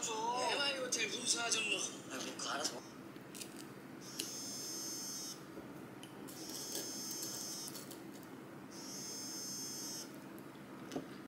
좀. 호텔 분수 아줌마. 아이고 그 알아서.